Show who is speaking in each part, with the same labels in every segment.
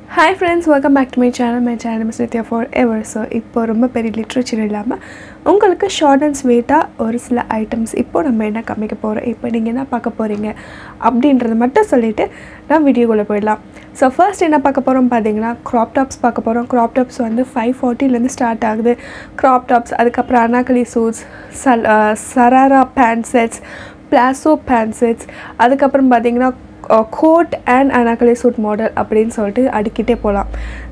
Speaker 1: Hi friends welcome back to my channel my channel miss Nithya forever so இப்போ ரொம்ப பெரிய literature இல்லாமல் உங்களுக்கு ஷார்ட் அண்ட் ஸ்வீட்டாக ஒரு சில ஐட்டம்ஸ் இப்போ நம்ம என்ன காமிக்க போகிறோம் இப்போ நீங்கள் என்ன பார்க்க போகிறீங்க அப்படின்றத மட்டும் சொல்லிவிட்டு நான் வீடியோக்குள்ளே போயிடலாம். ஸோ ஃபர்ஸ்ட் என்ன பார்க்க போகிறோம் பார்த்தீங்கன்னா க்ராப் டாப்ஸ் பார்க்க போகிறோம் க்ராப் டாப்ஸ் வந்து ஃபைவ் ஃபார்ட்டிலேருந்து ஸ்டார்ட் ஆகுது. க்ராப் டாப்ஸ் அதுக்கப்புறம் அனாக்கலி சூட்ஸ் சல் sharara pant sets palazzo pant sets அதுக்கப்புறம் பார்த்தீங்கன்னா coat and Anarkali suit model அப்படின்னு சொல்லிட்டு அடிக்கிட்டே போகலாம்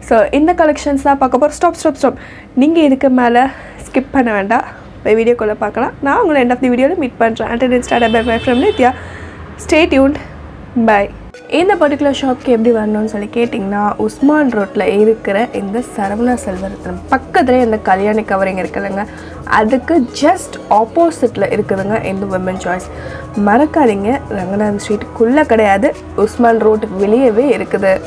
Speaker 1: ஸோ இந்த கலெக்ஷன்ஸ் தான் பார்க்க போகிறோம் ஸ்டாப் ஸ்டாப் ஸ்டாப் நீங்கள் இதுக்கு மேலே ஸ்கிப் பண்ண வேண்டாம். இப்போ வீடியோக்குள்ளே பார்க்கலாம். நான் உங்களை எண்ட் ஆஃப் தி வீடியோவில் மீட் பண்ணுறேன் and இன்ஸ்டாட் bye bye from Nithya stay tuned bye இந்த பர்டிகுலர் ஷாப்க்கு எப்படி வரணும்னு சொல்லி கேட்டிங்கன்னா உஸ்மான் ரோட்டில் இருக்கிற இந்த சரவணா செல்வரத்னம் பக்கத்துலேயே இந்த கல்யாணி கவரிங் இருக்குதுங்க. அதுக்கு ஜஸ்ட் ஆப்போசிட்டில் இருக்குதுங்க இந்த விமன் சாய்ஸ் மறக்காதீங்க. ரங்கநாதன் ஸ்ட்ரீட்டுக்குள்ளே கிடையாது. உஸ்மான் ரோட்டுக்கு வெளியவே இருக்குது.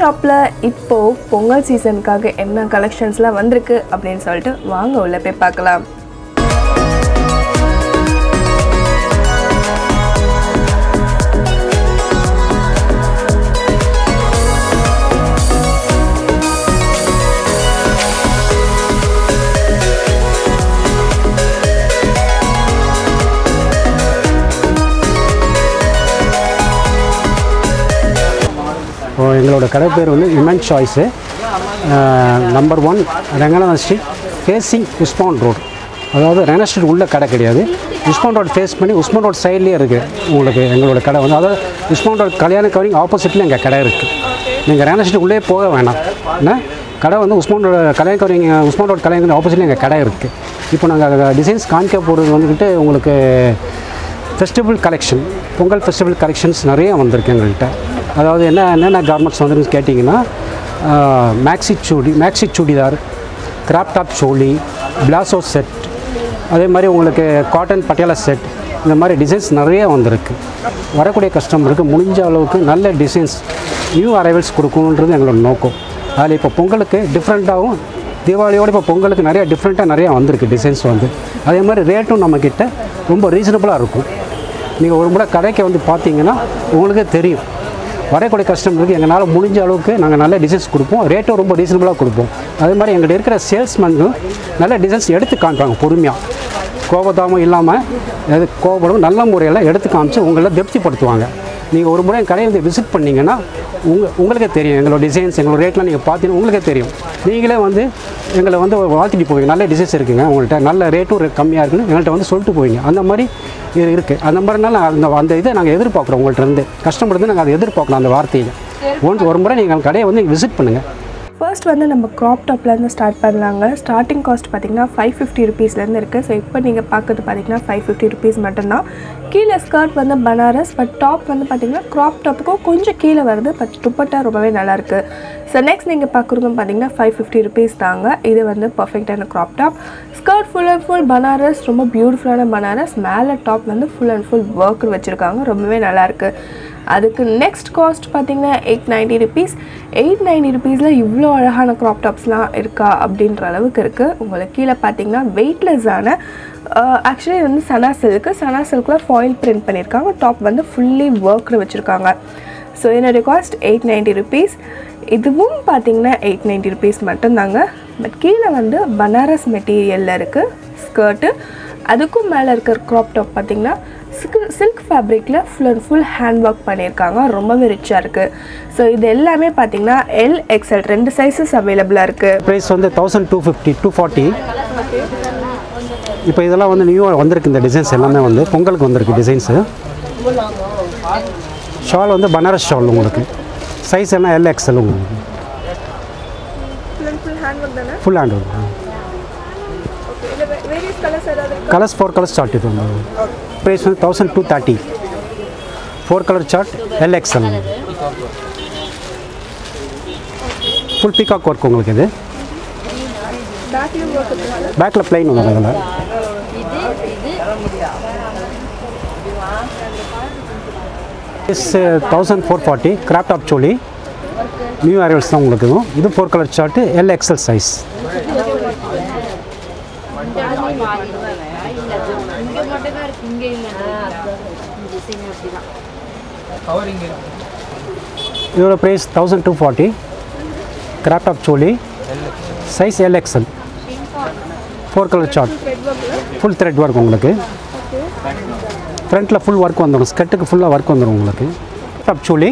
Speaker 1: ஷாப்பில் இப்போது பொங்கல் சீசனுக்காக என்ன கலெக்ஷன்ஸ்லாம் வந்திருக்கு அப்படின்னு சொல்லிட்டு வாங்க உள்ள போய் பார்க்கலாம்.
Speaker 2: இப்போ எங்களோட கடை பேர் வந்து women choice number one Ranganathan street facing Usman road அதாவது ரங்கநாத ஸ்ட்ரீட் உள்ள கடை கிடையாது. உஸ்மான் ரோட் ஃபேஸ் பண்ணி உஸ்மான் ரோட் சைட்லேயே இருக்குது உங்களுக்கு எங்களோட கடை வந்து. அதாவது உஸ்மான் ரோட் கல்யாண கவரிங் ஆப்போசிட்டில் எங்கள் கடை இருக்குது நீங்கள் ரங்கநாத ஸ்ட்ரீட் உள்ளே போக வேணாம். என்ன? கடை வந்து Usman road Kalyana covering Usman road Kalyana ஆப்போசிட்டில் எங்கள் கடை இருக்குது இப்போ நாங்கள் டிசைன்ஸ் காமிக்க போகிறது வந்துக்கிட்டு உங்களுக்கு festival collection Pongal festival collections நிறைய வந்திருக்கு எங்கள்கிட்ட. அதாவது என்ன என்னென்ன கார்மெண்ட்ஸ் வந்துருன்னு கேட்டிங்கன்னா maxi chudi maxi churidar crop top choli palazzo set அதே மாதிரி உங்களுக்கு காட்டன் பட்டியாலா செட் இந்த மாதிரி டிசைன்ஸ் நிறைய வந்திருக்கு. வரக்கூடிய கஸ்டமருக்கு முடிஞ்ச அளவுக்கு நல்ல டிசைன்ஸ் நியூ அரைவல்ஸ் கொடுக்கணுன்றது எங்களோட நோக்கம். அதில் இப்போ பொங்கலுக்கு டிஃப்ரெண்ட்டாகவும் தீபாவளியோடு இப்போ பொங்கலுக்கு நிறைய டிஃப்ரெண்ட்டாக நிறையா வந்திருக்கு டிசைன்ஸ் வந்து. அதே மாதிரி ரேட்டும் நம்மக்கிட்ட ரொம்ப ரீசனபுளாக இருக்கும். நீங்கள் ஒரு முறை கடைக்கு வந்து பார்த்தீங்கன்னா உங்களுக்கே தெரியும். வரக்கூடிய கஸ்டமருக்கு எங்களால் முடிஞ்ச அளவுக்கு நாங்கள் நல்ல டிசைன்ஸ் கொடுப்போம். ரேட்டும் ரொம்ப ரீசனபுளாக கொடுப்போம். அதே மாதிரி எங்கள்கிட்ட இருக்கிற சேல்ஸ்மேனும் நல்ல டிசைன்ஸ் எடுத்து காமிப்பாங்க பொறுமையாக கோபதாமம் இல்லாமல் அது கோபப்படும் நல்ல முறையில் எடுத்து காமிச்சு உங்களை திருப்திப்படுத்துவாங்க. நீங்கள் ஒரு முறை என் வந்து விசிட் பண்ணிங்கன்னா உங்கள் உங்களுக்கே தெரியும். எங்களோட டிசைன்ஸ் எங்களோட ரேட்லாம் நீங்கள் பார்த்தீங்கன்னா உங்களுக்கே தெரியும். நீங்களே வந்து எங்களை வந்து வாழ்த்திட்டு போவீங்க. நல்ல டிசைன்ஸ் இருக்குங்க உங்கள்கிட்ட நல்ல ரேட்டும் கம்மியாக இருக்குன்னு எங்கள்கிட்ட வந்து சொல்லிட்டு போவீங்க. அந்த மாதிரி இருக்குது அந்த மாதிரினால அந்த அந்த இதை நாங்கள் எதிர்பார்க்குறோம் உங்கள்கிட்ட இருந்து. கஸ்டமர் இருந்து நாங்கள் அதை எதிர்பார்க்கலாம் அந்த வார்த்தையை ஒன்ஸ் ஒரு முறை நீங்கள் கடையை வந்து விசிட் பண்ணுங்கள்
Speaker 1: ஃபர்ஸ்ட் வந்து நம்ம க்ராப் டாப்லேருந்து ஸ்டார்ட் பண்ணலாங்க. ஸ்டார்டிங் காஸ்ட் பார்த்திங்கன்னா ஃபைவ் ஃபிஃப்டி ருபீஸ்லேருந்து இருக்குது ஸோ இப்போ நீங்கள் பார்க்குறது பார்த்தீங்கன்னா ஃபைவ் ஃபிஃப்டி ருபீஸ் மட்டும்தான். கீழே ஸ்கர்ட் வந்து பனாரஸ் பட் டாப் வந்து பார்த்திங்கன்னா க்ராப் டாப்புக்கும் கொஞ்சம் கீழே வருது பட் துப்பட்டா ரொம்பவே நல்லாயிருக்கு ஸோ நெக்ஸ்ட் நீங்கள் பார்க்குறதும் பார்த்தீங்கன்னா ஃபைவ் ஃபிஃப்டி ருபீஸ் தாங்க. இது வந்து பர்ஃபெக்டான crop top skirt full and full Banaras ரொம்ப பியூட்டிஃபுல்லான பனாரஸ் மேலே டாப் வந்து ஃபுல் அண்ட் ஃபுல் ஒர்க் வச்சுருக்காங்க. ரொம்பவே நல்லாயிருக்கு அதுக்கு நெக்ஸ்ட் காஸ்ட் பார்த்தீங்கன்னா eight ninety rupees eight ninety ருபீஸில் இவ்வளோ அழகான க்ராப் டாப்ஸ்லாம் இருக்கா அப்படின்ற அளவுக்கு இருக்குது உங்களுக்கு கீழே பார்த்தீங்கன்னா வெயிட்லெஸ்ஸான ஆக்சுவலி இது வந்து சனா சில்க்கு சனா சில்கில் ஃபாயில் பிரிண்ட் பண்ணியிருக்காங்க. டாப் வந்து ஃபுல்லி ஒர்க்கில் வச்சுருக்காங்க. ஸோ என்னுடைய காஸ்ட் எயிட் நைன்ட்டி ருபீஸ் இதுவும் பார்த்தீங்கன்னா எயிட் நைன்ட்டி ருபீஸ் மட்டும்தாங்க. பட் கீழே வந்து பனாரஸ் மெட்டீரியலில் இருக்குது ஸ்கர்ட்டு அதுக்கும் மேலே இருக்கிற க்ராப் டாப் பார்த்திங்கன்னா silk silk ஃபேப்ரிக்கில் full and full hand work பண்ணியிருக்காங்க. ரொம்பவே ரிச்சாக இருக்குது ஸோ இது எல்லாமே பார்த்தீங்கன்னா எல் எக்ஸ்எல் ரெண்டு சைஸஸ் அவைலபிளாக இருக்குது
Speaker 2: ப்ரைஸ் வந்து thousand two fifty two forty இப்போ இதெல்லாம் வந்து நியூவாக வந்திருக்கு இந்த டிசைன்ஸ் எல்லாமே வந்து. பொங்கலுக்கு வந்திருக்கு டிசைன்ஸு ஷால் வந்து பனாரஸ் ஷால் உங்களுக்கு. சைஸ் என்ன எல் எக்ஸ்எல் உங்களுக்கு. Full hand work colours four colours chart இது வந்து ப்ரைஸ் வந்து thousand two thirty four colour chart L XL full peacock work உங்களுக்கு இது? பேக்கில் பிளைன் ஒன்று அதில். Is thousand four forty craft top choli new arrivals தான் உங்களுக்கு இதுவும். இது four colour chart L XL size
Speaker 3: இருக்கு அப்படிதான்
Speaker 4: கவரிங்
Speaker 2: இதோட price thousand two forty craft of choli size L XL four colour chart full thread work உங்களுக்கு ஃப்ரண்ட்டில் full work வந்துடும் ஸ்கர்ட்டுக்கு ஃபுல்லாக ஒர்க் வந்துடும் உங்களுக்கு. டாப் சோலி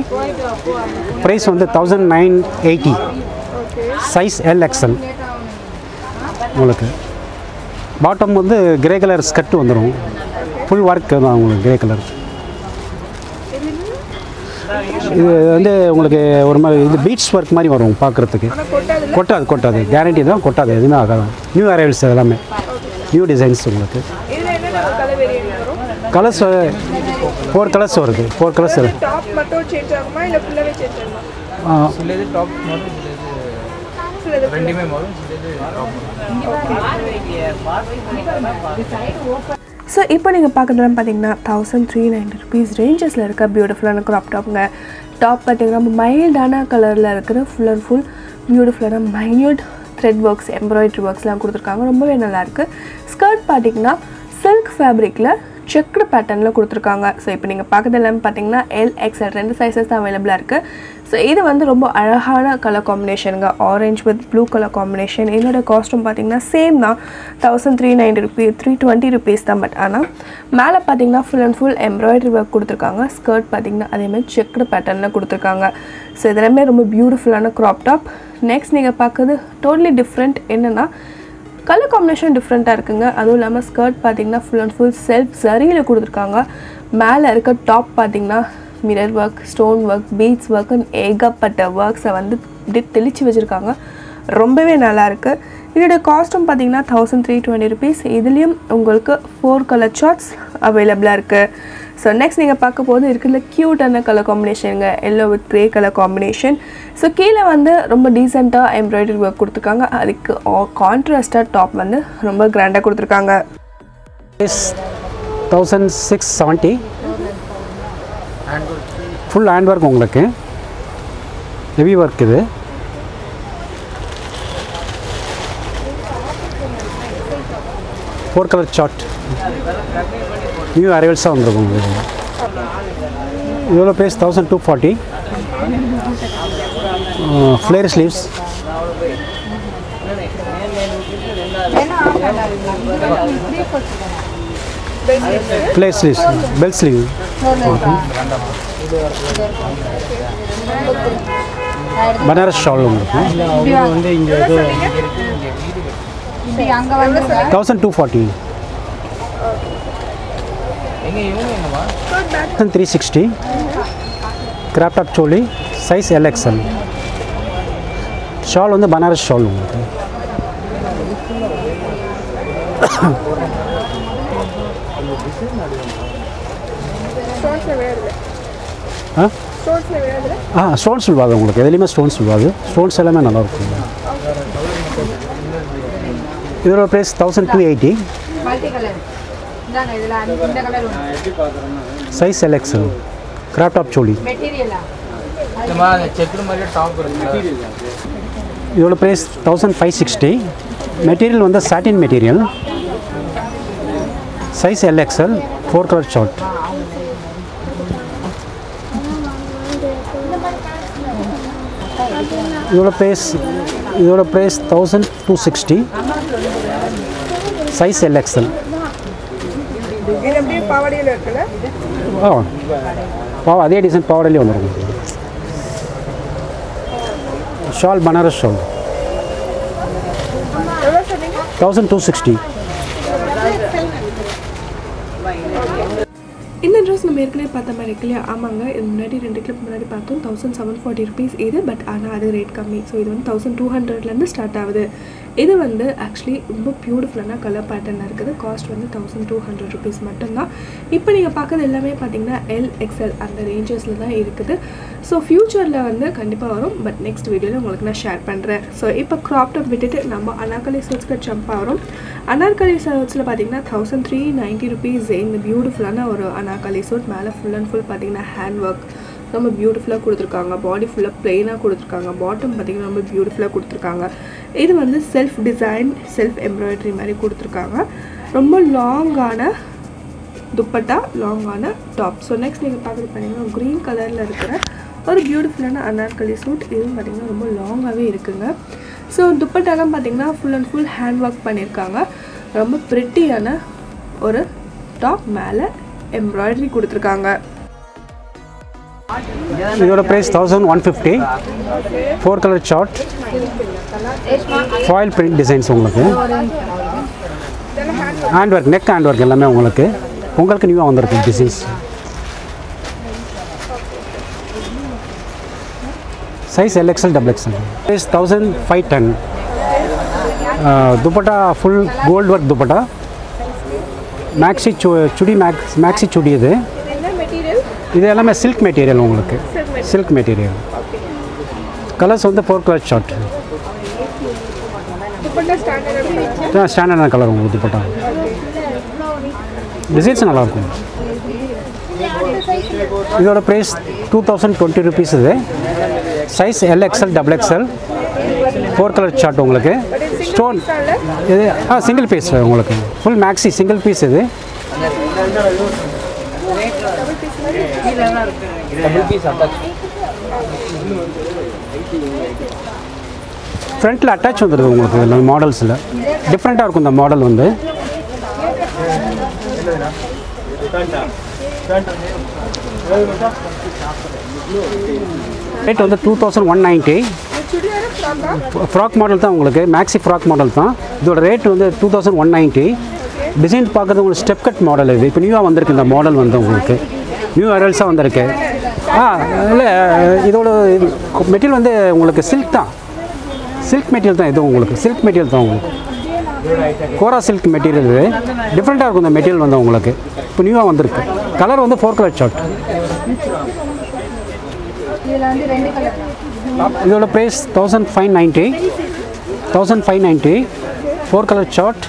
Speaker 2: ப்ரைஸ் வந்து thousand nine eighty size L XL உங்களுக்கு. பாட்டம் வந்து கிரே கலர் ஸ்கர்ட் வந்துடும் ஃபுல் ஒர்க் தான் உங்களுக்கு கிரே கலர் இது வந்து உங்களுக்கு ஒரு மாதிரி இது பீட்ஸ் ஒர்க் மாதிரி வரும் பார்க்குறதுக்கு. கொட்டாது கொட்டாது. கேரண்டி தான் கொட்டாது எதுவுமே ஆகாது. நியூ அரைவல்ஸ் எல்லாமே. நியூ டிசைன்ஸ் உங்களுக்கு. கலர்ஸ் ஃபோர் கலர்ஸ் வருது. ஃபோர் கலர்ஸ்
Speaker 1: டாப்
Speaker 4: ரெண்டுமே
Speaker 1: ஸோ இப்போ நீங்கள் பார்க்குறதுலாம் பார்த்தீங்கன்னா தௌசண்ட் த்ரீ நைன்டி ருபீஸ் ரேஞ்சஸில் இருக்க பியூட்டிஃபுல்லான க்ராப் டாப்புங்க டாப் பார்த்தீங்கன்னா ரொம்ப மைல்டான கலரில் இருக்கிற ஃபுல் அண்ட் ஃபுல் பியூட்டிஃபுல்லான மைன்யூட் த்ரெட் ஒர்க்ஸ் எம்ப்ராய்டரி ஒர்க்ஸ்லாம் கொடுத்துருக்காங்க. ரொம்பவே நல்லாயிருக்கு ஸ்கர்ட் பார்த்தீங்கன்னா சில்க் ஃபேப்ரிக்கில் செக்குடு பேட்டர்னில் கொடுத்துருக்காங்க. ஸோ இப்போ நீங்கள் பார்க்குறது எல்லாமே பார்த்தீங்கன்னா எல் எக்ஸ்எல் ரெண்டு சைஸஸ் தான் அவைலபிளாக இருக்குது ஸோ இது வந்து ரொம்ப அழகான colour காம்பினேஷனுங்க orange with blue colour combination என்னோட காஸ்ட்யூம் பார்த்தீங்கன்னா சேம் தான். Thousand three ninety rupee three twenty rupees தான் பட் ஆனால் மேலே பார்த்தீங்கன்னா full and full embroidery work கொடுத்துருக்காங்க. ஸ்கர்ட் பார்த்தீங்கன்னா அதேமாதிரி செக்குடு பேட்டர்னில் கொடுத்துருக்காங்க. ஸோ இதெல்லாமே ரொம்ப பியூட்டிஃபுல்லான க்ராப் டாப் நெக்ஸ்ட் நீங்கள் பார்க்குறது டோட்டலி டிஃப்ரெண்ட் என்னென்னா கலர் காம்பினேஷன் டிஃப்ரெண்ட்டாக இருக்குங்க. அதுவும் இல்லாமல் ஸ்கர்ட் பார்த்தீங்கன்னா ஃபுல் அண்ட் ஃபுல் செல்ஃப் சரியில் கொடுத்துருக்காங்க. மேலே இருக்க டாப் பார்த்திங்கன்னா mirror work stone work beads ஒர்க்குன்னு ஏகப்பட்ட ஒர்க்ஸை வந்து இப்படி தெளித்து வச்சுருக்காங்க. ரொம்பவே நல்லாயிருக்கு இதோட காஸ்ட்டும் பார்த்தீங்கன்னா தௌசண்ட் த்ரீ டுவெண்ட்டி ருபீஸ் இதுலேயும் உங்களுக்கு ஃபோர் கலர் ஷார்ட்ஸ் அவைலபிளாக இருக்குது ஸோ நெக்ஸ்ட் நீங்கள் பார்க்க போது இருக்கிறதுல க்யூட்டான colour காம்பினேஷனுங்க yellow with grey colour combination so கீழே வந்து ரொம்ப டீசெண்டாக எம்ப்ராய்டரி ஒர்க் கொடுத்துருக்காங்க. அதுக்கு கான்ட்ராஸ்டாக டாப் வந்து ரொம்ப கிராண்டாக கொடுத்துருக்காங்க.
Speaker 2: Thousand six seventy full hand work உங்களுக்கு. ஹெவி ஒர்க் இது. ஃபோர் கலர் சார்ட் நியூ அரைவல்ஸாக வந்துருக்கும் உங்களுக்கு. இவ்வளோ base thousand two forty flare sleeves flare sleeves bell sleeve Banaras shawl உங்களுக்கு
Speaker 4: வந்து இங்கே
Speaker 3: வந்து
Speaker 2: thousand two forty thousand three sixty crop top choli size L XL shawl வந்து பனாரஸ் ஷால் உங்களுக்கு ஆ? ஆ ஸ்டோன்ஸ் விழுவாது உங்களுக்கு. எதுலேயுமே ஸ்டோன்ஸ் விழுவாது ஸ்டோன்ஸ் எல்லாமே நல்லா இருக்கும் இதோட price thousand two eighty
Speaker 3: multi colour இந்தாங்க இதுல அஞ்சு- இந்த கலர் ஒன்று
Speaker 2: size L XL crop top choli இதோட price thousand five sixty material வந்து satin material size L XL four colour shade இதோட ப்ரைஸ் இதோட price thousand two sixty size L XL
Speaker 1: இது
Speaker 2: ஆ பாவா அதே டிசைன் பாவடையிலே வந்துடும் shawl Banaras shawl thousand two sixty
Speaker 1: இந்த ட்ரெஸ் நம்ம முன்னாடி பார்த்த மாதிரி இருக்கு இல்லையா ஆமாங்க. இது முன்னாடி ரெண்டு கிளிப் முன்னாடி பார்த்தோம். தௌசண்ட் செவன் ஃபார்ட்டி ருபீஸ் இது பட் ஆனால் அது ரேட் கம்மி. ஸோ இது வந்து தௌசண்ட் டூ ஹண்ட்ரட்லேருந்து ஸ்டார்ட் ஆகுது. இது வந்து ஆக்சுவலி ரொம்ப பியூட்டிஃபுல்லான கலர் பேட்டர்னாக இருக்குது. காஸ்ட் வந்து தௌசண்ட் டூ ஹண்ட்ரட் ருபீஸ் மட்டும்தான். இப்போ நீங்கள் பார்க்குறது எல்லாமே பார்த்தீங்கன்னா எல் எக்ஸ்எல் அந்த ரேஞ்சஸில் தான் இருக்குது. ஸோ ஃப்யூச்சரில் வந்து கண்டிப்பாக வரும். பட் நெக்ஸ்ட் வீடியோவில் உங்களுக்கு நான் ஷேர் பண்ணுறேன் ஸோ இப்போ க்ராப் டாப் விட்டுட்டு நம்ம அனார்கலி சூட்ஸ்க்கு ஜம்ப் ஆகிறோம். அனார்கலி சூட்ஸில் பார்த்தீங்கன்னா தௌசண்ட் த்ரீ நைன்ட்டி ருபீஸ் இந்த பியூட்டிஃபுல்லான ஒரு அனார்கலி சூட் மேலே ஃபுல் அண்ட் ஃபுல் பார்த்தீங்கன்னா ஹேண்ட் ஒர்க் ரொம்ப பியூட்டிஃபுல்லாக கொடுத்துருக்காங்க. பாடி ஃபுல்லாக ப்ளெயினாக கொடுத்துருக்காங்க. பாட்டம் பார்த்தீங்கன்னா ரொம்ப பியூட்டிஃபுல்லாக கொடுத்துருக்காங்க. இது வந்து செல்ஃப் டிசைன் செல்ஃப் எம்ப்ராய்டரி மாதிரி கொடுத்துருக்காங்க. ரொம்ப லாங்கான துப்பட்டா லாங்கான டாப் ஸோ நெக்ஸ்ட் நீங்கள் பார்க்குறது பார்த்தீங்கன்னா க்ரீன் கலரில் இருக்கிற ஒரு பியூட்டிஃபுல்லான அனார்கலி சூட் இதுவும் பார்த்தீங்கன்னா ரொம்ப லாங்காகவே இருக்குங்க. ஸோ துப்பட்டாலாம் பார்த்தீங்கன்னா full and full hand work பண்ணியிருக்காங்க. ரொம்ப ப்ரிட்டியான ஒரு டாப் மேலே எம்ப்ராய்டரி கொடுத்துருக்காங்க.
Speaker 2: இதோட price thousand one fifty four colour shade foil print designs உங்களுக்கு. Hand work neck hand work எல்லாமே உங்களுக்கு. உங்களுக்கு நியூவாக வந்திருக்கு designs size L XL double XL price thousand five ten dupatta full gold work dupatta maxi சு chudi max maxi chudi இது. இது எல்லாமே சில்க் மெட்டீரியல் உங்களுக்கு. சில்க் மெட்டீரியல் கலர்ஸ் வந்து ஃபோர் கலர் ஷார்ட் ஸ்டாண்டர்டான கலர் உங்களுக்கு துப்பட்டா. டிசைன்ஸ் நல்லாயிருக்கும் இதோட price two thousand twenty rupees இது. Size L XL double XL four colour shade உங்களுக்கு. ஸ்டோன் இது ஆ சிங்கிள் பீஸ் உங்களுக்கு. ஃபுல் மேக்ஸி சிங்கிள் பீஸ் இது.
Speaker 4: அட்டாச்
Speaker 2: ஃப்ரண்ட்டில் அட்டாச் வந்துடுது உங்களுக்கு இதில் மாடல்ஸில் டிஃப்ரெண்ட்டாக இருக்கும் இந்த மாடல் வந்து. ரேட் வந்து two thousand one ninety frock model தான் உங்களுக்கு. மேக்ஸி ஃப்ராக் மாடல் தான். இதோட ரேட் வந்து two thousand one ninety design பார்க்குறது உங்களுக்கு ஸ்டெப் கட் மாடல் இது. இப்போ நியூவாக வந்திருக்கு இந்த மாடல் வந்து உங்களுக்கு. நியூ அரல்ஸாக வந்திருக்கு. ஆ இல்லை இதோட மெட்டீரியல் வந்து உங்களுக்கு சில்க் தான். சில்க் மெட்டீரியல் தான் இது உங்களுக்கு. சில்க் மெட்டீரியல் தான் உங்களுக்கு. கோரா சில்க் மெட்டீரியல் இது. டிஃப்ரெண்ட்டாக இருக்கும் இந்த மெட்டீரியல் வந்து உங்களுக்கு. இப்போ நியூவாக வந்திருக்கு. கலர் வந்து ஃபோர் கலர் ஷார்ட்
Speaker 3: இதில் வந்து ரெண்டு கலர்
Speaker 2: இதோட price thousand five ninety thousand five ninety four colour chart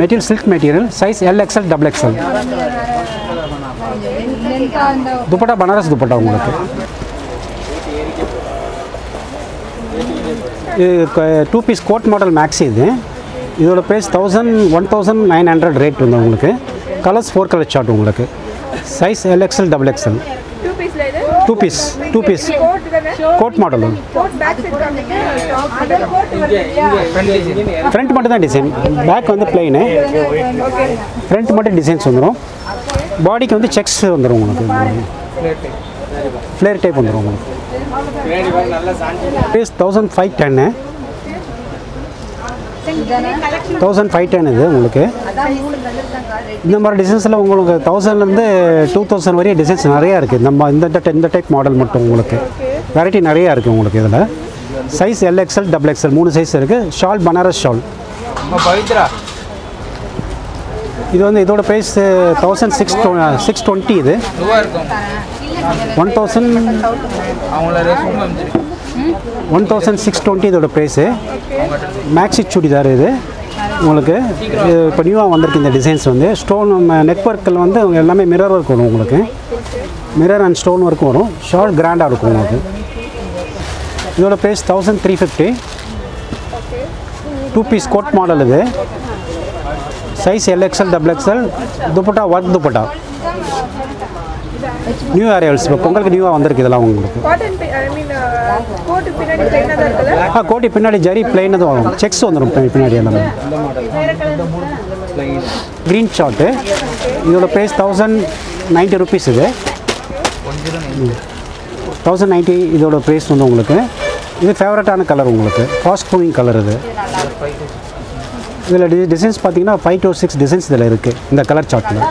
Speaker 2: material silk material size L XL double XL dupatta Banaras dupatta உங்களுக்கு. இது two piece coat model maxi இது. இதோட price thousand one thousand nine hundred rate வந்து உங்களுக்கு. Colours four colour short உங்களுக்கு. Size L XL double XL
Speaker 1: two
Speaker 2: piece two piece
Speaker 1: coat
Speaker 2: model
Speaker 4: front
Speaker 2: மட்டும் தான் design back வந்து பிளெயினு ஃப்ரண்ட் மட்டும் designs வந்துடும் பாடிக்கு வந்து செக்ஸ் வந்துடும் உங்களுக்கு. ஃப்ளேர் டைப் வந்துடும் உங்களுக்கு.
Speaker 4: பின்னாடி
Speaker 2: ப்ரைஸ் தௌசண்ட் ஃபைவ் டென்னு தௌசண்ட் ஃபைவ் டென் இது உங்களுக்கு.
Speaker 3: அதான் மூணு கலர் தான் ரெட்
Speaker 2: இந்த மாதிரி டிசைன்ஸில் உங்களுக்கு தௌசண்ட்லேருந்து டூ தௌசண்ட் வரையும் டிசைன்ஸ் நிறையா இருக்குது நம்ம இந்த ட- இந்த டைப் மாடல் மட்டும் உங்களுக்கு. வெரைட்டி நிறையா இருக்குது உங்களுக்கு இதில். Size L XL double XL மூணு சைஸ் இருக்குது ஷால் பனாரஸ் ஷால்
Speaker 4: நம்ம பவித்ரா.
Speaker 2: இது வந்து இதோட price thousand six six twenty இது. One thousand one thousand six twenty இதோட ப்ரைஸு மேக்ஸி சுடிதார் இது. உங்களுக்கு இது இப்போ நியூவாக வந்திருக்கு இந்த டிசைன்ஸ் வந்து. ஸ்டோன் நெட் ஒர்க்கில் வந்து எல்லாமே மிரர் ஒர்க் வரும் உங்களுக்கு. மிரர் அண்ட் ஸ்டோன் ஒர்க் வரும். ஷார்ட் கிராண்டாக இருக்கும் உங்களுக்கு. இதோட price thousand three fifty two piece coat model இது. Size L XL double XL dupatta work dupatta. New arrivals இப்போ பொங்கலுக்கு நியூவாக வந்திருக்கு இதெல்லாம் உங்களுக்கு?
Speaker 1: இருக்குல்ல?
Speaker 2: ஆ கோட்டி பின்னாடி ஜரி பிளைன் தான் வரும். செக்ஸ் வந்துடும் பின்னாடி- எல்லாமே க்ரீன் ஷார்ட்டு இதோட ப்ரைஸ் தௌசண்ட் நைன்ட்டி ருபீஸ் இது. தௌசண்ட் நைன்ட்டி இதோட ப்ரைஸ் வந்து உங்களுக்கு. இது ஃபேவரட்டான கலர் உங்களுக்கு. ஃபாஸ்ட் மூவிங் கலர் இது. இதில் டிசைன்ஸ் பார்த்தீங்கன்னா ஃபைவ் டு சிக்ஸ் டிசைன்ஸ் இதில் இருக்குது இந்த கலர் சார்ட்டில்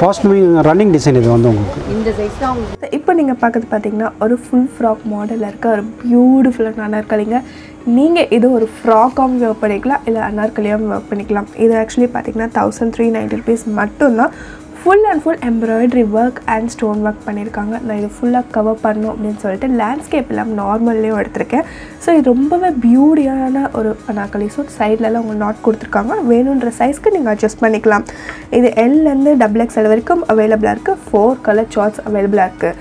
Speaker 2: ஃபாஸ்ட் ரன்னிங் டிசைன் இது வந்து உங்களுக்கு.
Speaker 3: இந்த சைஸ் தான்
Speaker 1: இப்போ நீங்கள் பார்க்குறது பார்த்தீங்கன்னா ஒரு ஃபுல் ஃப்ராக் மாடலில் இருக்க ஒரு பியூட்டிஃபுல்லான அனார்கலிங்க. நீங்கள் இது ஒரு ஃப்ராக்காகவும் ஒர்க் பண்ணிக்கலாம் இல்லை அனார்கலியாகவும் ஒர்க் பண்ணிக்கலாம். இது ஆக்சுவலி பார்த்தீங்கன்னா தௌசண்ட் த்ரீ நைன்ட்டி ருபீஸ் மட்டும்தான். Full and full embroidery work and stone work பண்ணியிருக்காங்க. நான் இது ஃபுல்லாக கவர் பண்ணணும் அப்படின்னு சொல்லிட்டு லேண்ட்ஸ்கேப் இல்லாமல் நார்மல்லையும் எடுத்திருக்கேன். ஸோ இது ரொம்பவே பியூட்டியான ஒரு அனாக்கலி சூட் சைட்லலாம் உங்களுக்கு நாட் கொடுத்துருக்காங்க. வேணுன்ற சைஸ்க்கு நீங்கள் அட்ஜஸ்ட் பண்ணிக்கலாம். இது எல்லேருந்து டபுள் எக்ஸ்எல் வரைக்கும் அவைலபிளாக இருக்குது ஃபோர் கலர் சார்ட்ஸ் அவைலபிளாக இருக்குது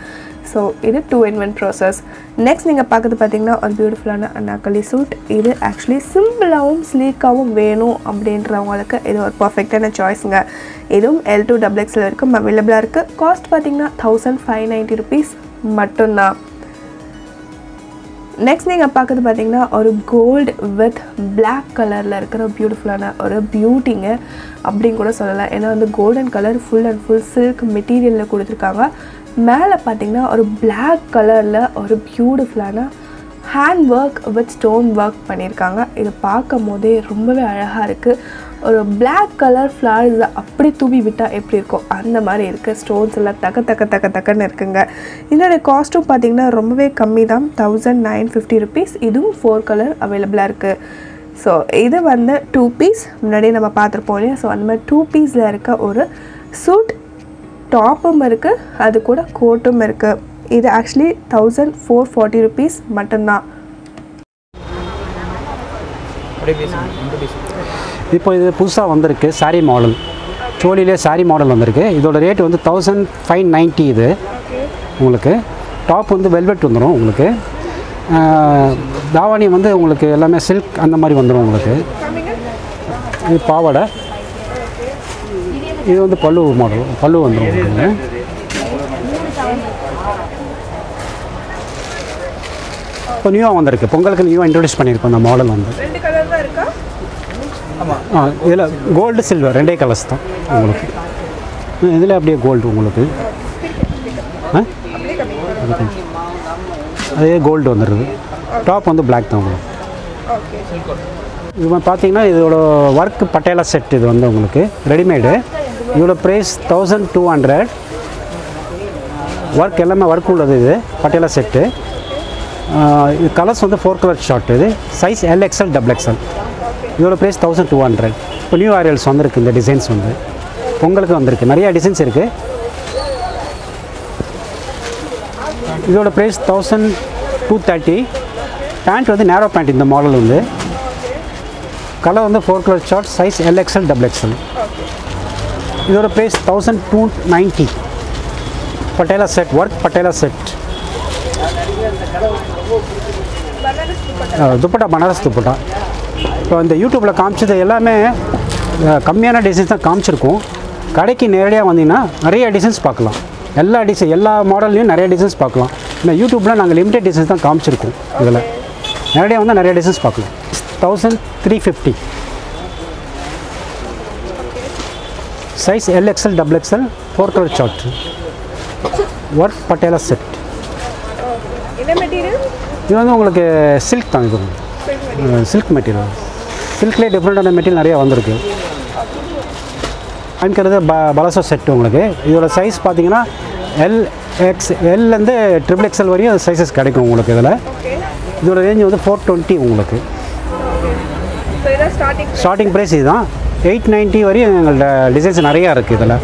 Speaker 1: ஸோ இது two in one process next நீங்கள் பார்க்குறது பார்த்தீங்கன்னா ஒரு பியூட்டிஃபுல்லான அனாக்கலி சூட் இது ஆக்சுவலி சிம்பிளாகவும் ஸ்லீக்காகவும் வேணும் அப்படின்றவங்களுக்கு இது ஒரு பர்ஃபெக்டான சாய்ஸுங்க இதுவும் எல் டூ டபுள் எக்ஸில் இருக்கும் அவைலபிளாக இருக்குது காஸ்ட் பார்த்தீங்கன்னா தௌசண்ட் ஃபைவ் நைன்ட்டி ருபீஸ் மட்டும்தான். நெக்ஸ்ட் நீங்கள் பார்க்குறது பார்த்தீங்கன்னா ஒரு கோல்டு வித் பிளாக் கலரில் இருக்கிற பியூட்டிஃபுல்லான ஒரு பியூட்டிங்க அப்படின்னு கூட சொல்லலாம். ஏன்னா வந்து golden colour full and full silk மெட்டீரியலில் கொடுத்துருக்காங்க. மேலே பார்த்தீங்கன்னா ஒரு பிளாக் கலரில் ஒரு பியூட்டிஃபுல்லான hand work with stone work பண்ணியிருக்காங்க. இது பார்க்கும் போதே ரொம்பவே அழகாக இருக்குது ஒரு பிளாக் கலர் ஃப்ளவர்ஸ் அப்படி தூவி விட்டால் எப்படி இருக்கும்? அந்த மாதிரி இருக்குது ஸ்டோன்ஸ் எல்லாம் தக்க தக்க தக்க தக்கன்னு இருக்குங்க. இதோட காஸ்ட்டும் பார்த்தீங்கன்னா ரொம்பவே கம்மி தான். தௌசண்ட் நைன் ஃபிஃப்டி ருபீஸ் இதுவும் ஃபோர் கலர் அவைலபிளாக இருக்குது ஸோ இது வந்து டூ பீஸ் முன்னாடியே நம்ம பார்த்துருப்போம் இல்லையா? ஸோ அந்த மாதிரி டூ பீஸில் இருக்க ஒரு சூட் டாப்பும் இருக்குது அது கூட கோட்டும் இருக்குது இது actually thousand four forty rupees மட்டும்தான்.
Speaker 2: இப்போ இது புதுசாக வந்திருக்கு சாரீ மாடல் சோழிலே saree மாடல் வந்திருக்கு. இதோட ரேட் வந்து தௌசண்ட் ஃபைவ் நைன்ட்டி இது. உங்களுக்கு. டாப் வந்து வெல்வெட் வந்துடும் உங்களுக்கு. தாவாணி வந்து உங்களுக்கு எல்லாமே சில்க் அந்த மாதிரி வந்துடும் உங்களுக்கு. இது பாவாடை. இது வந்து பல்லு மாடல் பல்லு வந்துடும் உங்களுக்கு. இப்போ நியூவாக வந்திருக்கு. பொங்கலுக்கு நியூவாக இன்ட்ரடியூஸ் பண்ணியிருக்கோம் அந்த மாடல் வந்து
Speaker 1: ரெண்டு கலர் தான் இருக்கா
Speaker 2: ஆ இதில் கோல்டு சில்வர் ரெண்டே கலர்ஸ் தான் உங்களுக்கு. இதில் அப்படியே கோல்டு உங்களுக்கு. ஆ? அதே கோல்டு வந்துடுது டாப் வந்து பிளாக் தான் உங்களுக்கு. இது பார்த்தீங்கன்னா இதோட ஒர்க் பட்டேலா செட் இது வந்து உங்களுக்கு. ரெடிமேடு இதோட price thousand two hundred work எல்லாமே ஒர்க் உள்ளது இது பட்டேலா செட்டு இது கலர்ஸ் வந்து ஃபோர் கலர் ஷார்ட் இது. Size L XL double XL இதோட ப்ரைஸ் தௌசண்ட் டூ ஹண்ட்ரட் இப்போ நியூ ஆரியல்ஸ் வந்திருக்கு இந்த டிசைன்ஸ் வந்து. பொங்கலுக்கு வந்திருக்கு. நிறையா டிசைன்ஸ் இருக்குது இதோட price thousand two thirty pant வந்து நேரோ பேண்ட் இந்த மாடல் வந்து. கலர் வந்து four colour short size L XL double XL இதோட price thousand two ninety Patiala set work Patiala set dupatta Banaras dupatta. இப்போ இந்த யூடியூப்பில் காமிச்சது எல்லாமே கம்மியான டிசைன்ஸ் தான் காமிச்சிருக்கோம். கடைக்கு நேரடியாக வந்தீங்கன்னா நிறைய டிசைன்ஸ் பார்க்கலாம். எல்லா டிசைன் எல்லா மாடல்லையும் நிறைய டிசைன்ஸ் பார்க்கலாம். இந்த யூடியூப்பில் நாங்கள் லிமிடெட் டிசைன்ஸ் தான் காமிச்சிருக்கோம் இதில். நேரடியாக வந்து நிறைய டிசைன்ஸ் பார்க்கலாம். Thousand three fifty size L XL double XL four colour chart work Patiala set இது வந்து உங்களுக்கு சில்க் தான் இது. சில்க் மெட்டீரியல் சில்க்லேயே டிஃப்ரெண்ட்டான மெட்டீரியல் நிறைய வந்திருக்கு. காமிக்கிறது ப பலசோ செட் உங்களுக்கு. இதோட சைஸ் பார்த்தீங்கன்னா எல் எக்ஸ் எல்லேருந்து ட்ரிபிள் எக்ஸ்எல் வரையும் சைஸஸ் கிடைக்கும் உங்களுக்கு இதில். இதோட ரேஞ்ச் வந்து ஃபோர் டுவெண்ட்டி உங்களுக்கு.
Speaker 1: ஸ்டார்டிங்
Speaker 2: ப்ரைஸ் இதுதான். எயிட் நைன்ட்டி வரையும் எங்கள்கிட்ட டிசைன்ஸ் நிறையா இருக்குது இதில்.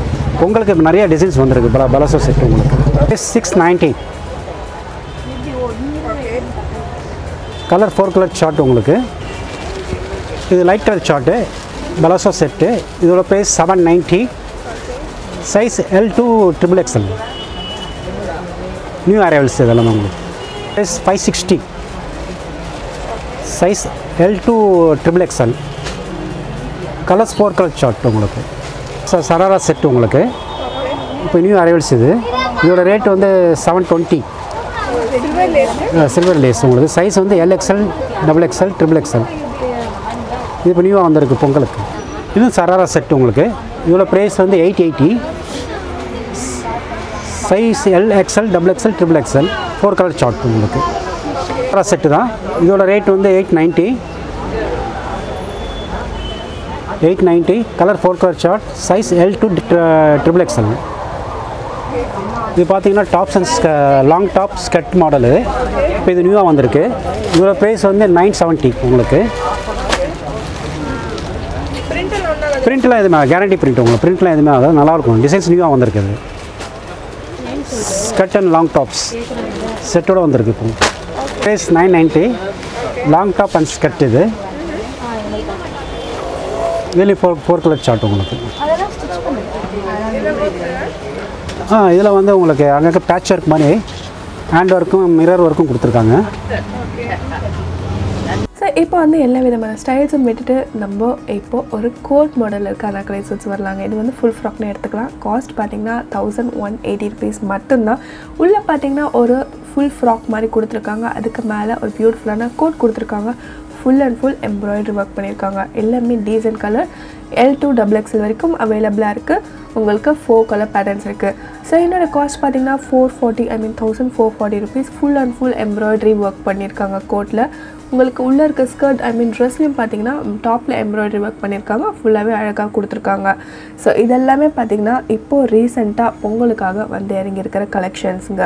Speaker 2: உங்களுக்கு நிறையா நிறைய டிசைன்ஸ் வந்திருக்கு. பல பலசோ செட்டு உங்களுக்கு. Six ninety colour four colour shade உங்களுக்கு. இது light colour shade palazzo set இதோட price seven ninety size L to triple XL new arrivals இதெல்லாம் உங்களுக்கு. Price five sixty size L to triple XL colours four colour shade உங்களுக்கு. Sir sharara set உங்களுக்கு. இப்போ new arrivals இது. இதோட rate வந்து seven twenty
Speaker 1: silver lace
Speaker 2: உங்களுக்கு size வந்து L XL double XL triple XL இது இப்போ நியூவாக வந்திருக்கு பொங்கலுக்கு. இது சராரா செட் உங்களுக்கு. இதோட ப்ரைஸ் வந்து eight eighty size L XL double XL triple XL four colour chart உங்களுக்கு. சராரா செட்டு தான். இதோட ரேட் வந்து eight ninety eight ninety colour four colour chart size L to triple XL இது பார்த்தீங்கன்னா tops and long top skirt model இப்போ இது நியூவாக வந்திருக்கு. இதோட ப்ரைஸ் வந்து நைன் செவன்ட்டி உங்களுக்கு.
Speaker 1: பிரிண்டல்
Speaker 2: பிரிண்ட்லாம் எதுவுமே கேரண்டி பிரிண்ட் உங்களுக்கு. பிரிண்ட்லாம் எதுவுமே ஆகாது. நல்லாயிருக்கும் டிசைன்ஸ் நியூவாக வந்திருக்குது ஸ்கர்ட் அண்ட் லாங் டாப்ஸ் செட்டோட வந்திருக்கு இப்போ. Price nine ninety long top and skirt இது. இதுலேயும் ஃபோர் ஃபோர் கலர் சார்ட் உங்களுக்கு. ஆ இதில் வந்து உங்களுக்கு அங்கங்கே பேட்ச் ஒர்க் மாதிரி ஹேண்ட் ஒர்க்கும் மிரர் ஒர்க்கும் கொடுத்துருக்காங்க.
Speaker 1: சார் இப்போ வந்து எல்லா விதமான ஸ்டைல்ஸும் விட்டுட்டு நம்ம இப்போ ஒரு கோட் மாடல் இருக்க அனாக்கலை சூட்ஸ் வரலாங்க. இது வந்து ஃபுல் ஃப்ராக்னு எடுத்துக்கலாம். காஸ்ட் பார்த்தீங்கன்னா தௌசண்ட் ஒன் எயிட்டி ருபீஸ் மட்டும்தான். உள்ளே பார்த்தீங்கன்னா ஒரு ஃபுல் ஃப்ராக் மாதிரி கொடுத்துருக்காங்க. அதுக்கு மேலே ஒரு பியூட்டிஃபுல்லான கோட் கொடுத்துருக்காங்க. Full and full embroidery work பண்ணியிருக்காங்க. எல்லாமே decent colour L to double XL வரைக்கும் அவைலபிளாக இருக்குது உங்களுக்கு ஃபோர் கலர் பேட்டர்ன்ஸ் இருக்குது ஸோ என்னோட காஸ்ட் பார்த்தீங்கன்னா four forty I mean thousand four forty rupees full and full embroidery work பண்ணியிருக்காங்க கோட்டில் உங்களுக்கு உள்ளே இருக்க ஸ்கர்ட் ஐ மீன் ட்ரெஸ்லையும் பார்த்தீங்கன்னா டாப்பில் எம்ப்ராய்டரி ஒர்க் பண்ணியிருக்காங்க. ஃபுல்லாகவே அழகாக கொடுத்துருக்காங்க. ஸோ இதெல்லாமே பார்த்தீங்கன்னா இப்போது ரீசெண்டாக பொங்கலுக்காக வந்து இறங்கியிருக்கிற கலெக்ஷன்ஸுங்க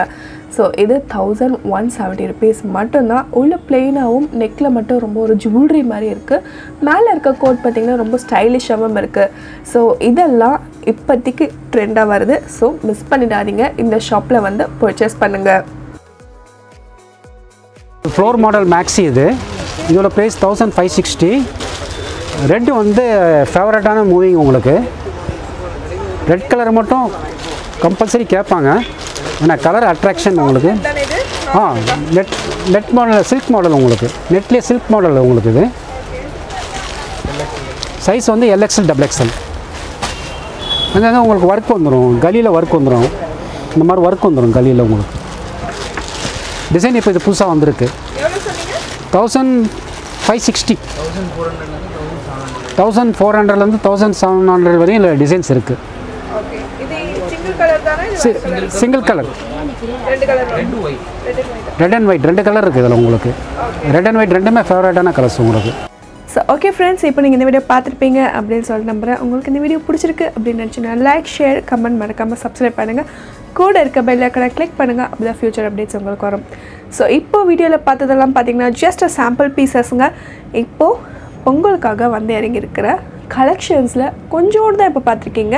Speaker 1: ஸோ இது தௌசண்ட் ஒன் செவன்ட்டி ருபீஸ் மட்டும்தான். உள்ள பிளெயினாகவும் நெக்கில் மட்டும் ரொம்ப ஒரு ஜுவல்லரி மாதிரி இருக்குது மேலே இருக்க கோட் பார்த்தீங்கன்னா ரொம்ப ஸ்டைலிஷாகவும் இருக்குது ஸோ இதெல்லாம் இப்போதைக்கு ட்ரெண்டாக வருது. ஸோ மிஸ் பண்ணிடாதீங்க. இந்த ஷாப்பில் வந்து பர்ச்சேஸ் பண்ணுங்கள்
Speaker 2: ஃப்ளோர் மாடல் மேக்ஸி இது. இதோட price thousand five sixty red வந்து ஃபேவரட்டான மூவிங் உங்களுக்கு. ரெட் கலர் மட்டும் கம்பல்சரி கேட்பாங்க. ஏன்னா கலர் அட்ராக்ஷன் உங்களுக்கு. ஆ net net model silk model உங்களுக்கு. நெட்லேயே சில்க் மாடல் உங்களுக்கு இது. சைஸ் வந்து எல்எக்ஸ்எல் டபுள் எக்ஸ்எல் அங்கே உங்களுக்கு ஒர்க் வந்துடும் கலியில் ஒர்க் வந்துடும் இந்த மாதிரி ஒர்க் வந்துடும் கலியில் உங்களுக்கு. டிசைன் இப்போ இது புதுசாக வந்திருக்கு. Thousand five sixty thousand four ஹண்ட்ரட்லேருந்து தௌசண்ட் செவன் ஹண்ட்ரட் வரையும் இல்லை டிசைன்ஸ் இருக்குது
Speaker 1: ஓகே இது சிங்கிள் கலர் தானே?
Speaker 2: சிங்கிள் கலர்
Speaker 1: ரெண்டு கலர்
Speaker 4: ரெண்டு ஒயிட்
Speaker 2: ரெட் அண்ட் ஒயிட் ரெண்டு கலர் இருக்குது இதில் உங்களுக்கு. ரெட் அண்ட் ஒயிட் ரெண்டுமே ஃபேவரட்டான கலர்ஸ் உங்களுக்கு.
Speaker 1: ஸோ ஓகே ஃப்ரெண்ட்ஸ் இப்போ நீங்கள் இந்த வீடியோ பார்த்துருப்பீங்க அப்படின்னு சொல்லிட்டு நம்புறேன். உங்களுக்கு இந்த வீடியோ பிடிச்சிருக்கு அப்படின்னு நினச்சிங்கன்னா லைக் ஷேர் கமெண்ட் மறக்காமல் சப்ஸ்கிரைப் பண்ணுங்கள் கூட இருக்க பெல் ஐக்கனை கிளிக் பண்ணுங்கள் அப்படி தான் ஃபியூச்சர் அப்டேட்ஸ் உங்களுக்கு வரும். ஸோ இப்போ வீடியோவில் பார்த்ததெல்லாம் பார்த்தீங்கன்னா ஜஸ்ட் அ சாம்பிள் பீசஸ்ங்க இப்போது பொங்கலுக்காக வந்து இறங்கியிருக்கிற கலெக்ஷன்ஸில் கொஞ்சோடு தான் இப்போ பார்த்துருக்கீங்க.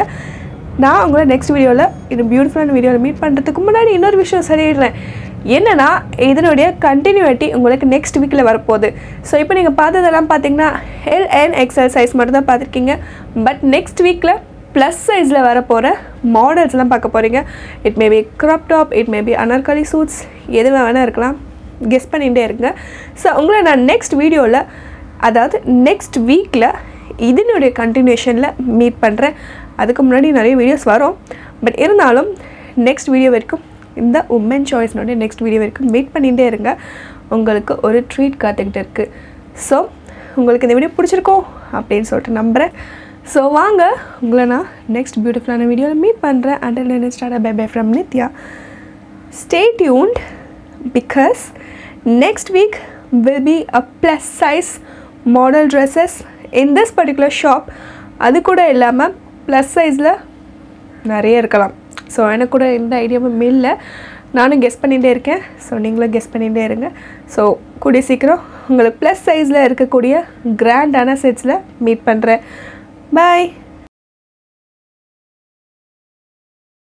Speaker 1: நான் உங்களை நெக்ஸ்ட் வீடியோவில் இன்னும் பியூட்டிஃபுல்லான வீடியோவில் மீட் பண்ணுறதுக்கு முன்னாடி இன்னொரு விஷயம் சொல்லிடுறேன். என்னென்னா இதனுடைய கண்டினியூட்டி உங்களுக்கு நெக்ஸ்ட் வீக்கில் வரப்போகுது. ஸோ இப்போ நீங்கள் பார்த்ததெல்லாம் பார்த்தீங்கன்னா எல் அண்ட் எக்ஸல் சைஸ் மட்டும் தான் பார்த்துருக்கீங்க. பட் நெக்ஸ்ட் வீக்கில் ப்ளஸ் சைஸில் வரப்போகிற மாடல்ஸ்லாம் பார்க்க போகிறீங்க it may be crop top it may be Anarkali suits எது வேணால் இருக்கலாம். கெஸ் பண்ணிகிட்டே இருங்க. ஸோ உங்களை நான் நெக்ஸ்ட் வீடியோவில் அதாவது நெக்ஸ்ட் வீக்கில் இதனுடைய கண்டினியூஷனில் மீட் பண்ணுறேன் அதுக்கு முன்னாடி நிறைய வீடியோஸ் வரும். பட் இருந்தாலும் நெக்ஸ்ட் வீடியோ வரைக்கும் இந்த உமன் சாய்ஸ்னுடைய நெக்ஸ்ட் வீடியோ வரைக்கும் வெயிட் பண்ணிகிட்டே இருங்க. உங்களுக்கு ஒரு ட்ரீட் காத்துக்கிட்டு இருக்குது ஸோ உங்களுக்கு இந்த வீடியோ பிடிச்சிருக்கோம் அப்படின்னு சொல்லிட்டு நம்புகிறேன் ஸோ வாங்க உங்களை நான் நெக்ஸ்ட் பியூட்டிஃபுல்லான வீடியோவில் மீட் பண்ணுறேன் அண்டர் நென் start bye bye from Nithya. Stay tuned because next week will be a plus size model dresses in this particular shop அது கூட இல்லாமல் ப்ளஸ் சைஸில் நிறைய இருக்கலாம். ஸோ எனக்கு கூட எந்த ஐடியாவும் இல்லை. நானும் கெஸ் பண்ணிகிட்டே இருக்கேன். ஸோ நீங்களும் கெஸ் பண்ணிகிட்டே இருங்க. ஸோ கூடிய சீக்கிரம் உங்களுக்கு ப்ளஸ் சைஸில் இருக்கக்கூடிய கிராண்டான செட்ஸில் மீட் பண்ணுறேன் பாய்